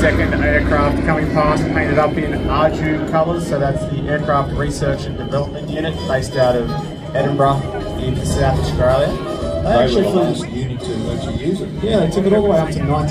second aircraft coming past, painted up in ARDU colours. So that's the Aircraft Research and Development Unit based out of Edinburgh in South Australia. They actually flew, uni to actually use it. yeah, they took it all the way up to 19.